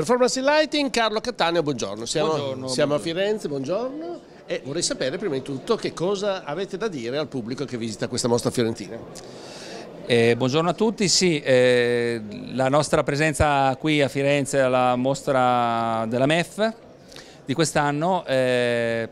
Performance Lighting, Carlo Cattaneo, buongiorno. Siamo, buongiorno, siamo buongiorno. a Firenze, buongiorno. E vorrei sapere prima di tutto che cosa avete da dire al pubblico che visita questa mostra fiorentina. Eh, buongiorno a tutti, sì, eh, la nostra presenza qui a Firenze alla mostra della MEF di quest'anno eh,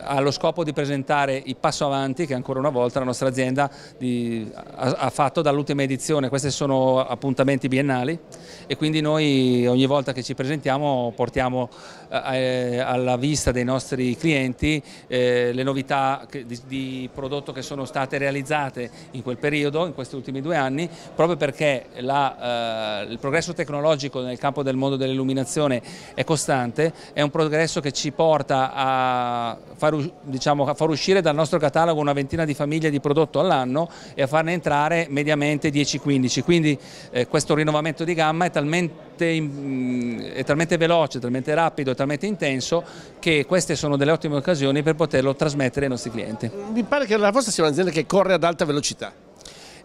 ha lo scopo di presentare il passo avanti che ancora una volta la nostra azienda di, ha, ha, fatto dall'ultima edizione, questi sono appuntamenti biennali e quindi noi ogni volta che ci presentiamo portiamo eh, alla vista dei nostri clienti eh, le novità di, prodotto che sono state realizzate in quel periodo, in questi ultimi due anni, proprio perché la, eh, il progresso tecnologico nel campo del mondo dell'illuminazione è costante, è un progresso che ci porta a far, diciamo, a far, uscire dal nostro catalogo una ventina di famiglie di prodotto all'anno e a farne entrare mediamente 10-15, quindi eh, questo rinnovamento di gamma è talmente, è talmente veloce, talmente rapido talmente intenso che queste sono delle ottime occasioni per poterlo trasmettere ai nostri clienti. Mi pare che la vostra sia un'azienda che corre ad alta velocità.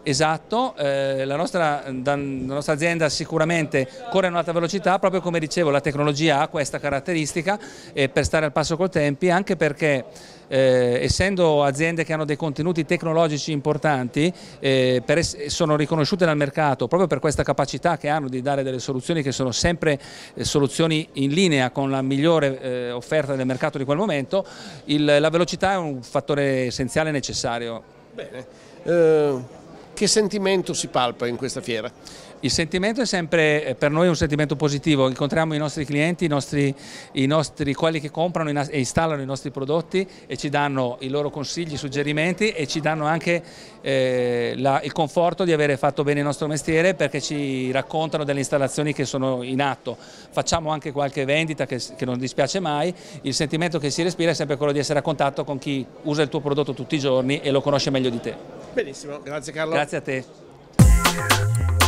Esatto, eh, la, nostra, la, nostra, azienda sicuramente corre a un'alta velocità, proprio come dicevo la tecnologia ha questa caratteristica eh, per stare al passo col tempi, anche perché eh, essendo aziende che hanno dei contenuti tecnologici importanti, eh, sono riconosciute dal mercato proprio per questa capacità che hanno di dare delle soluzioni che sono sempre eh, soluzioni in linea con la migliore eh, offerta del mercato di quel momento, il, la velocità è un fattore essenziale e necessario. Bene. Che sentimento si palpa in questa fiera? Il sentimento è sempre eh, per noi un sentimento positivo, incontriamo i nostri clienti, i nostri, i nostri, quelli che comprano e installano i nostri prodotti e ci danno i loro consigli, suggerimenti e ci danno anche eh, la, il conforto di avere fatto bene il nostro mestiere perché ci raccontano delle installazioni che sono in atto. Facciamo anche qualche vendita che, che non dispiace mai, il sentimento che si respira è sempre quello di essere a contatto con chi usa il tuo prodotto tutti i giorni e lo conosce meglio di te. Benissimo, grazie Carlo. Grazie a te.